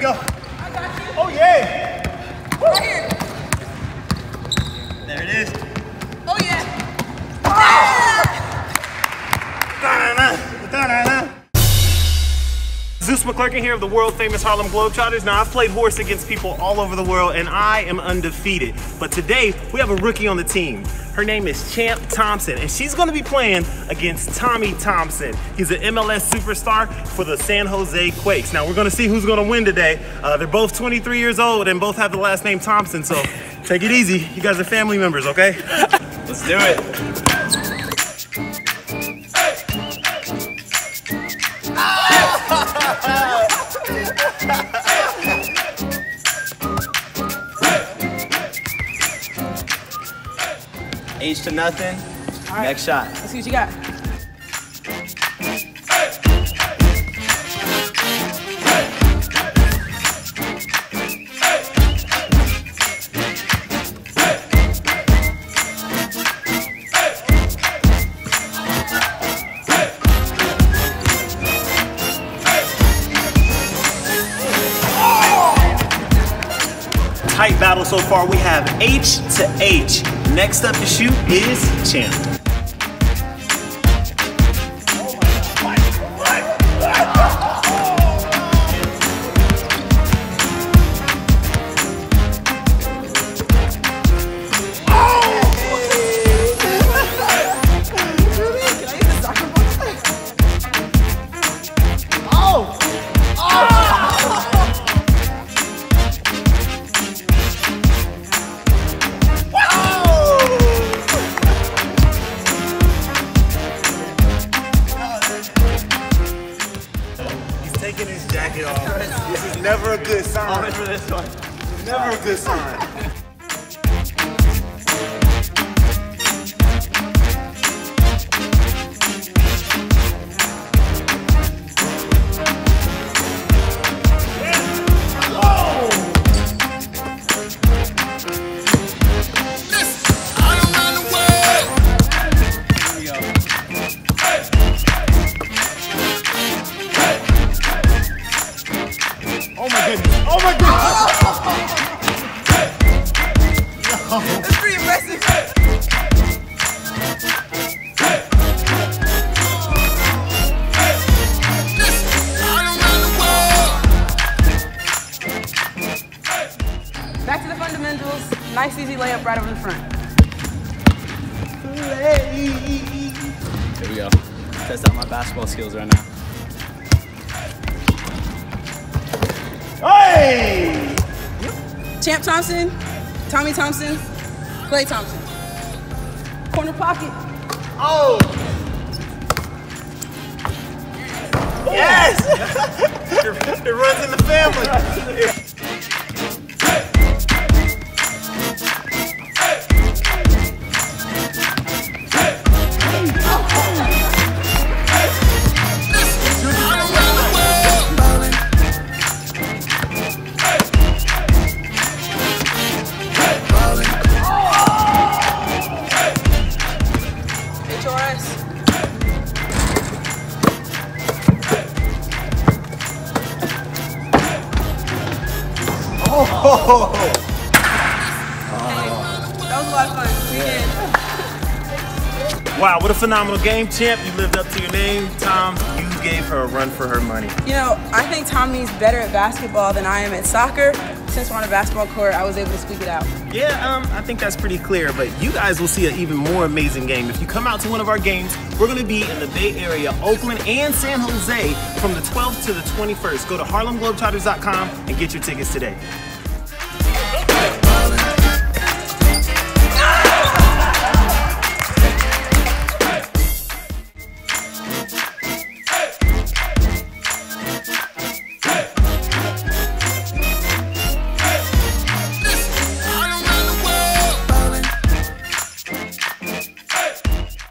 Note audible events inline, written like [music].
go. I got you. Oh, yeah. Zeus McClurkin here of the world famous Harlem Globetrotters. Now, I've played horse against people all over the world and I am undefeated. But today, we have a rookie on the team. Her name is Champ Thompson and she's gonna be playing against Tommy Thompson. He's an MLS superstar for the San Jose Quakes. Now, we're gonna see who's gonna win today. Uh, they're both 23 years old and both have the last name Thompson, so [laughs] take it easy. You guys are family members, okay? Let's do it. To nothing. right. Next shot. Let's see what you got. So far. We have H to H. Next up to shoot is Champ. Off. This is never a good sign. for this one. Never a good sign. Oh my goodness. That's pretty impressive. Back to the fundamentals. Nice easy layup right over the front. Here we go. Test out my basketball skills right now. Hey! Champ Thompson, Tommy Thompson, Klay Thompson. Corner pocket. Oh! Yes! it, [laughs] it runs in the family. [laughs] HRS. That was a lot of fun. We. Wow, what a phenomenal game, champ. You lived up to your name. Tom, you gave her a run for her money. You know, I think Tommy's better at basketball than I am at soccer. Since we're on a basketball court, I was able to squeak it out. Yeah, um, I think that's pretty clear, but you guys will see an even more amazing game. If you come out to one of our games, we're gonna be in the Bay Area, Oakland, and San Jose from the 12th to the 21st. Go to harlemglobetrotters.com and get your tickets today.